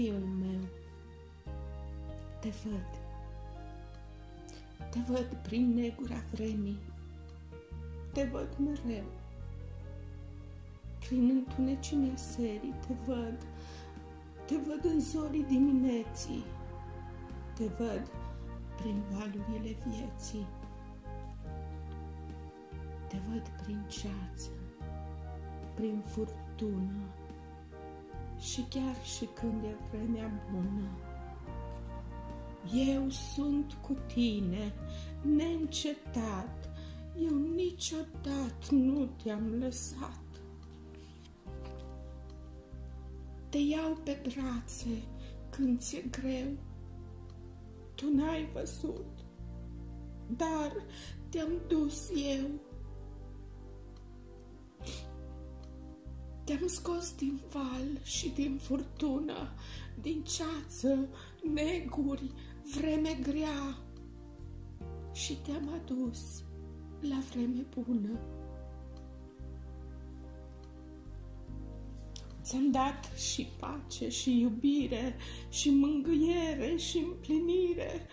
fiul meu, te văd. Te văd prin negura vremii, te văd mereu. Prin întunecimea serii te văd, te văd în zorii dimineții, te văd prin valurile vieții, te văd prin ceață, prin furtună și chiar și când e vremea bună. Eu sunt cu tine, neîncetat, eu niciodată nu te-am lăsat. Te iau pe brațe când ți-e greu, tu n-ai văzut, dar te-am dus eu. Te-am scos din val și din furtună, din ceață, neguri, vreme grea. Și te-am adus la vreme bună. Ți-am dat și pace și iubire și mângâiere și împlinire.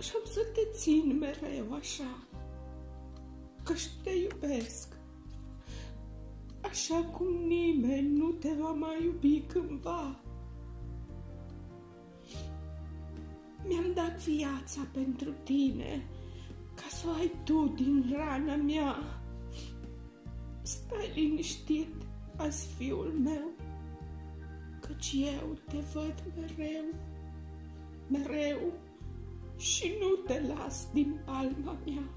Și am să te țin mereu așa, că te iubesc, așa cum nimeni nu te va mai iubi cândva. Mi-am dat viața pentru tine, ca să o ai tu din rana mea. Stai liniștit, azi fiul meu, căci eu te văd mereu, mereu și nu te las din palma mea.